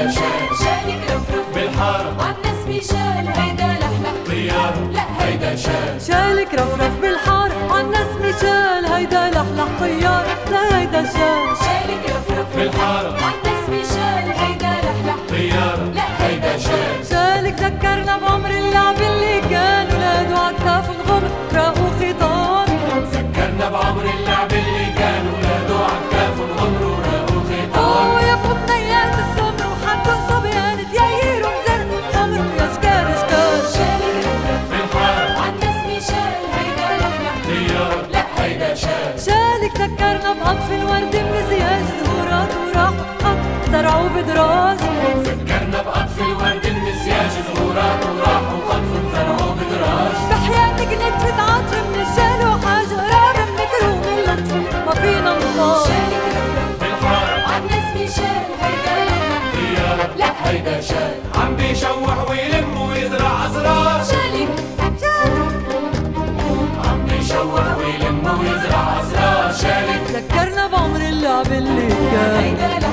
هيدا شال شالك رفرف بالحارة عالناس مشال هيدا لحلح طيارة. لا هيدا شال. شالك رفرف بالحار ذلك ذكرنا بقطف الورد من زياد زهورات وراحة زرعوا بدراج ذكرنا بقطف الورد من زياد زهورات وراح وقطف زرعوا بدراج بحياتك في عطر من الشال وحاجة. قراب من كروم لطف ما فينا نطاش شالك رفرف بالحار عن هيدا. لا هيدا شال عم بيشوح ويلم ويزرع أزرار. شالك شال عم بيشوح ويلم ويزرع أزرار. تذكرنا بعمر اللعب اللي كان.